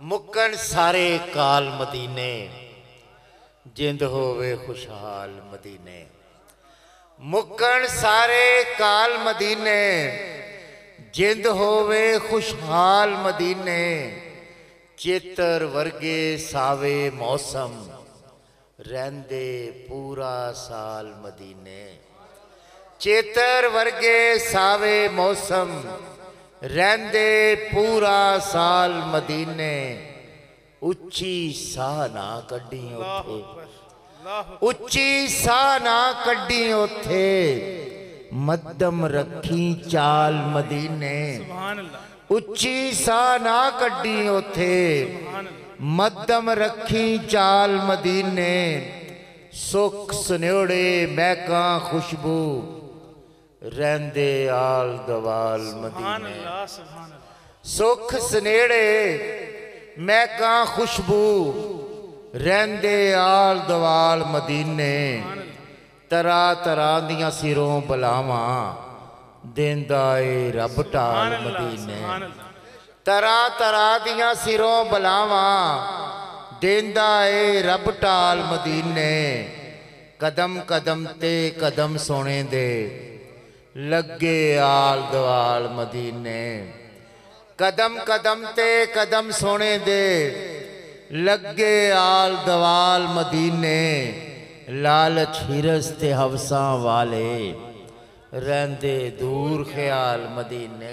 ਮੁੱਕਣ ਸਾਰੇ ਕਾਲ ਮਦੀਨੇ ਜਿੰਦ ਹੋਵੇ ਖੁਸ਼ਹਾਲ ਮਦੀਨੇ ਮੁੱਕਣ ਸਾਰੇ ਕਾਲ ਮਦੀਨੇ ਜਿੰਦ ਹੋਵੇ ਖੁਸ਼ਹਾਲ ਮਦੀਨੇ ਚੇਤਰ ਵਰਗੇ ਸਾਵੇ ਮੌਸਮ ਰਹਿੰਦੇ ਪੂਰਾ ਸਾਲ ਮਦੀਨੇ ਚੇਤਰ ਵਰਗੇ ਸਾਵੇ ਮੌਸਮ रेंदे पूरा साल मदीने उच्ची साह ना कड़ी उठे उच्ची ना कड़ी उथे मदम रखी चाल मदीने उच्ची साह ना कड़ी उथे मदम रखी चाल मदीने सुख सुन्योड़े मैका खुशबू ਰਹਿੰਦੇ ਆਲ ਦਵਾਲ ਸੁਭਾਨ ਮਦੀਨੇ ਅੱਲਾਹ ਸੁਭਾਨ ਅੱਲਾਹ ਸੁਖ ਸਨੇੜੇ ਮਹਿਕਾਂ ਖੁਸ਼ਬੂ ਰਹਿੰਦੇ ਆਲ ਦਵਾਲ ਮਦੀਨੇ ਤਰਾ ਤਰਾ ਦੀਆਂ ਸਿਰੋਂ ਬਲਾਵਾਂ ਦਿੰਦਾ ਏ ਰੱਬ ਟਾਲ ਸੁਭਾਨ ਅੱਲਾਹ ਮਦੀਨੇ ਸੁਭਾਨ ਅੱਲਾਹ ਤਰਾ ਤਰਾ ਦੀਆਂ ਸਿਰੋਂ ਬਲਾਵਾਂ ਦਿੰਦਾ ਏ ਰੱਬ ਟਾਲ ਮਦੀਨੇ ਕਦਮ ਕਦਮ ਤੇ ਕਦਮ ਸੋਨੇ ਦੇ लगे आल दुआल मदीने कदम कदम ते कदम सोने दे लगे आल दवाल मदीने लालच हिरस ते हवसा वाले रेंदे दूर ख्याल मदीने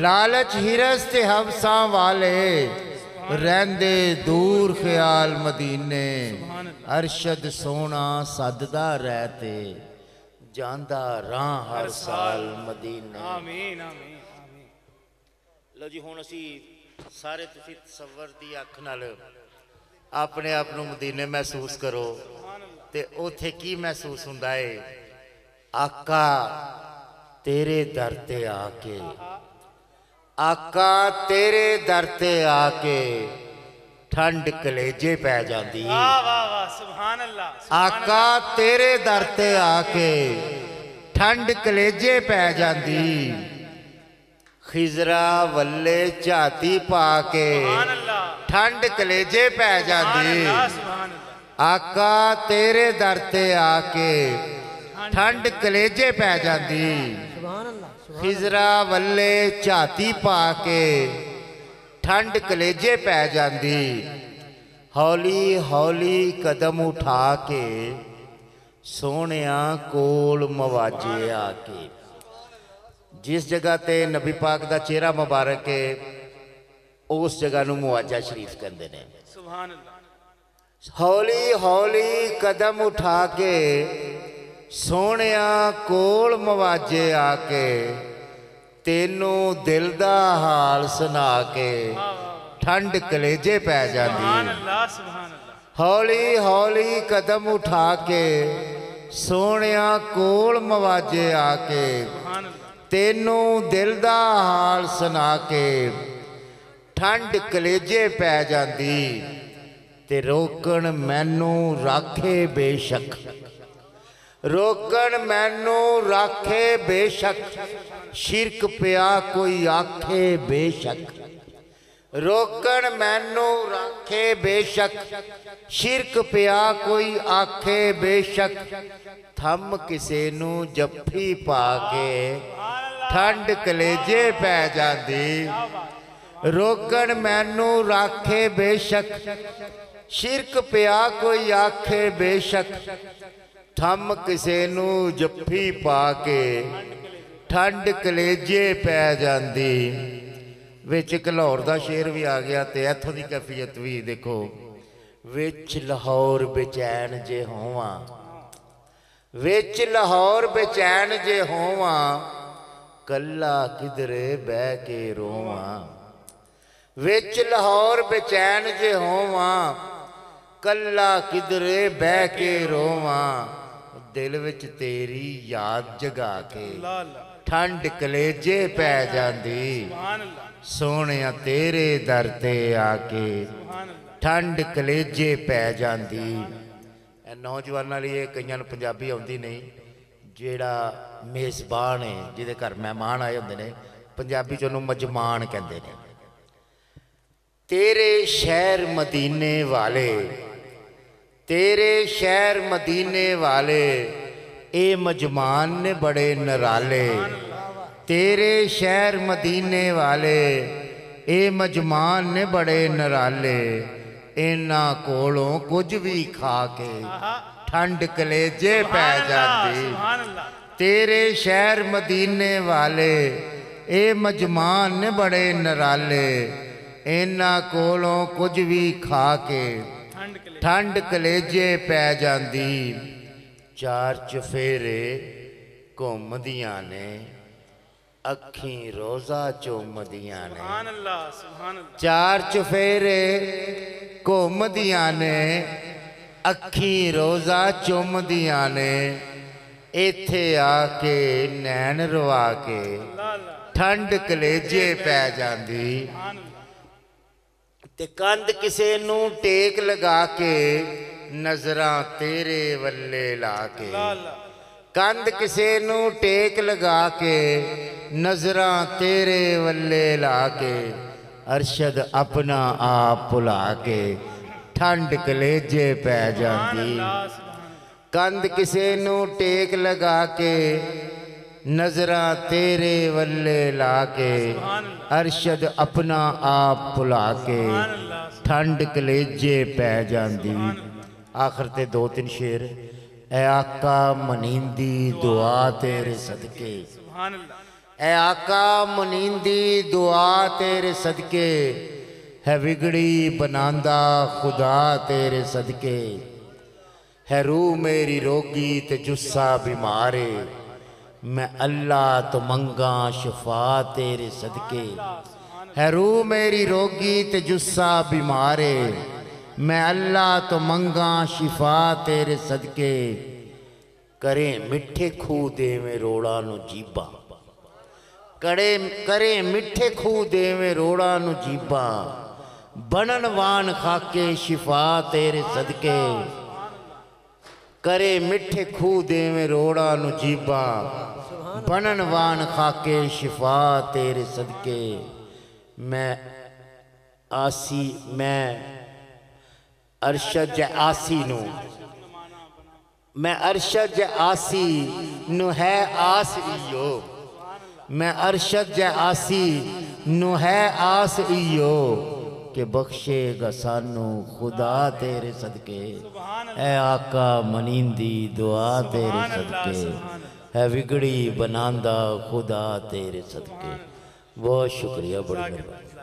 लालच हिरस ते हवसा वाले रेंदे दूर ख्याल मदीने अरशद सोना सददा रहते ਜਾਂਦਾ ਰਾਹ ਹਰ ਸਾਲ ਮਦੀਨੇ। ਆਮੀਨ ਆਮੀਨ ਆਮੀਨ। ਲਓ ਜੀ, ਹੁਣ ਅਸੀਂ ਸਾਰੇ ਤੁਸੀਂ ਤਸਵਰ ਦੀ ਅੱਖ ਨਾਲ ਆਪਣੇ ਆਪ ਨੂੰ ਮਦੀਨੇ ਮਹਿਸੂਸ ਕਰੋ ਤੇ ਉਥੇ ਕੀ ਮਹਿਸੂਸ ਹੁੰਦਾ ਏ? ਆਕਾ ਤੇਰੇ ਦਰ ਤੇ ਆ ਕੇ। ਆਕਾ ਤੇਰੇ ਦਰ ਤੇ ਆ ਕੇ। ਠੰਡ ਕਲੇਜੇ ਪੈ ਜਾਂਦੀ ਏ ਵਾਹ ਵਾਹ ਵਾਹ ਸੁਭਾਨ ਅੱਲਾਹ ਸੁਭਾਨ ਆਕਾ ਤੇਰੇ ਦਰ ਤੇ ਆ ਕੇ ਠੰਡ ਕਲੇਜੇ ਪੈ ਜਾਂਦੀ ਖਿਜ਼ਰਾ ਵੱਲੇ ਝਾਤੀ ਪਾ ਕੇ ਸੁਭਾਨ ਅੱਲਾਹ ਠੰਡ ਕਲੇਜੇ ਪੈ ਸੁਭਾਨ ਜਾਂਦੀ ਅੱਲਾਹ ਸੁਭਾਨ ਅੱਲਾਹ ਆਕਾ ਤੇਰੇ ਦਰ ਤੇ ਆ ਕੇ ਠੰਡ ਕਲੇਜੇ ਪੈ ਜਾਂਦੀ ਖਿਜ਼ਰਾ ਵੱਲੇ ਝਾਤੀ ਪਾ ਕੇ ਠੰਡ ਕਲੇਜੇ ਪੈ ਜਾਂਦੀ। ਹੌਲੀ ਹੌਲੀ ਕਦਮ ਉਠਾ ਕੇ ਸੋਹਣਿਆ ਕੋਲ ਮਵਾਜੇ ਆ ਕੇ। ਜਿਸ ਜਗ੍ਹਾ ਤੇ ਨਬੀ ਪਾਕ ਦਾ ਚਿਹਰਾ ਮੁਬਾਰਕ ਹੈ ਉਸ ਜਗ੍ਹਾ ਨੂੰ ਮੁਆਜਾ ਸ਼ਰੀਫ ਕਹਿੰਦੇ ਨੇ। ਸੁਭਾਨ ਅੱਲਾਹ ਹੌਲੀ ਹੌਲੀ ਕਦਮ ਉਠਾ ਕੇ ਸੋਹਣਿਆ ਕੋਲ ਮਵਾਜੇ ਆ ਕੇ ਤੈਨੂੰ ਦਿਲ ਦਾ ਹਾਲ ਸੁਣਾ ਕੇ ਠੰਡ ਕਲੇਜੇ ਪੈ ਸੁਭਾਨ ਜਾਂਦੀ। ਅੱਲਾਹ ਸੁਭਾਨ ਅੱਲਾਹ ਹੌਲੀ ਹੌਲੀ ਕਦਮ ਉਠਾ ਕੇ ਸੋਹਣਿਆ ਕੋਲ ਮਵਾਜੇ ਆ ਕੇ ਸੁਭਾਨ ਤੈਨੂੰ ਦਿਲ ਦਾ ਹਾਲ ਸੁਣਾ ਕੇ ਠੰਡ ਕਲੇਜੇ ਪੈ ਜਾਂਦੀ ਤੇ ਰੋਕਣ ਮੈਨੂੰ ਰਾਖੇ ਬੇਸ਼ੱਕ। रोकण मैनू राखे बेशक शिरक पिया कोई आखे बेशक रोकण मैनू राखे बेशक शिरक पिया कोई आखे बेशक थम किसे नू जफ्फी पा के ठंड कलेजे पै जाती रोकण मैनू राखे बेशक शिरक पिया कोई आखे बेशक ਥੰਮ ਕਿਸੇ ਨੂੰ ਜੱਫੀ ਪਾ ਕੇ ਠੰਡ ਕਲੇਜੇ ਪੈ ਜਾਂਦੀ। ਵਿੱਚ ਇੱਕ ਦਾ ਸ਼ੇਰ ਵੀ ਆ ਗਿਆ ਤੇ ਇੱਥੋਂ ਦੀ ਕੈਫੀਅਤ ਵੀ ਦੇਖੋ। ਵਿੱਚ ਲਾਹੌਰ ਬੇਚੈਨ ਜੇ ਹੋਵਾਂ। ਵਿੱਚ ਲਾਹੌਰ ਬੇਚੈਨ ਜੇ ਹੋਵਾਂ, ਕੱਲਾ ਕਿਧਰੇ ਬਹਿ ਕੇ ਰੋਵਾਂ। ਵਿੱਚ ਲਾਹੌਰ ਬੇਚੈਨ ਜੇ ਹੋਵਾਂ, ਕੱਲਾ ਕਿਧਰੇ ਬਹਿ ਕੇ ਰੋਵਾਂ। ਦਿਲ ਵਿੱਚ ਤੇਰੀ ਯਾਦ ਜਗਾ ਕੇ ਠੰਡ ਕਲੇਜੇ ਪੈ ਜਾਂਦੀ। ਸੋਹਣਿਆ ਤੇਰੇ ਦਰ ਤੇ ਆ ਕੇ ਠੰਡ ਕਲੇਜੇ ਪੈ ਜਾਂਦੀ। ਇਹ ਨੌਜਵਾਨਾਂ ਲਈ ਇਹ ਕਈਆਂ ਨੂੰ ਪੰਜਾਬੀ ਆਉਂਦੀ ਨਹੀਂ ਜਿਹੜਾ ਮੇਜ਼ਬਾਨ ਹੈ ਜਿਹਦੇ ਘਰ ਮਹਿਮਾਨ ਆਏ ਹੁੰਦੇ ਨੇ ਪੰਜਾਬੀ ਚ ਉਹਨੂੰ ਮਜਮਾਨ ਕਹਿੰਦੇ ਨੇ। ਤੇਰੇ ਸ਼ਹਿਰ ਮਦੀਨੇ ਵਾਲੇ तेरे शहर मदीने वाले ए मजमान ने बड़े नराले। तेरे शहर मदीने वाले ए मजमान ने बड़े नराले। इना कोलों कुछ भी खा के ठंड कलेजे पै जाती। तेरे शहर मदीने वाले ए मजमान ने बड़े नराले। इना कोलों कुछ भी खा के ठंड कलेजे पै जाती चार चुफेरे घूमदिया ने अखी रोजा चुम ने चार चुफेरे घूमदिया ने अखी रोजा चूमदिया ने इथे आके नैन रवा के ठंड कलेजे पै जाती ਤੇ ਕੰਧ ਕਿਸੇ ਨੂੰ ਟੇਕ ਲਗਾ ਕੇ ਨਜ਼ਰਾਂ ਤੇਰੇ ਵੱਲੇ ਲਾ ਕੇ। ਕੰਧ ਕਿਸੇ ਨੂੰ ਟੇਕ ਲਗਾ ਕੇ ਨਜ਼ਰਾਂ ਤੇਰੇ ਵੱਲੇ ਲਾ ਕੇ। ਅਰਸ਼ਦ ਆਪਣਾ ਆਪ ਭੁਲਾ ਕੇ ਠੰਡ ਕਲੇਜੇ ਪੈ ਜਾਂਦੀ। ਕੰਧ ਕਿਸੇ ਨੂੰ ਟੇਕ ਲਗਾ ਕੇ नजरा तेरे वल्ले लाके अरशद अपना आप भुला के ठंड कलेजे पै जाती आखिर ते दो तीन शेर ए आका मनींदी दुआ तेरे सदके। ए आका मनींदी दुआ तेरे सदके है बिगड़ी बनांदा खुदा तेरे सदके। है रूह मेरी रोगी ते जुस्सा बीमारे। मैं अल्लाह तो मंगा शफा तेरे सदके। है रू मेरी रोगी ते जुस्सा बीमारे। मैं अल्लाह तो मंगा शिफा तेरे सदके। करें मिठे खूह देवे रोड़ा नु जीबा। करे, करें मिठे खूह देवे रोड़ा नु जीबा। बनन वान खाके शिफा तेरे सदके। करे मिठे खूह देवे रोड़ा नुजीबा। बनन वान खाके शिफा तेरे सदके। मैं आसी मैं अरशद आसी नू। मैं अरशद ज आसी नु है आस इयो। मैं अरशद ज आसी नु है आस इयो। के बख्शेगा सानू खुदा तेरे सदके। है आका मनींदी दुआ तेरे सदके। है बिगड़ी बनांदा खुदा तेरे सदके। बहुत शुक्रिया बड़ी मेहरबानी।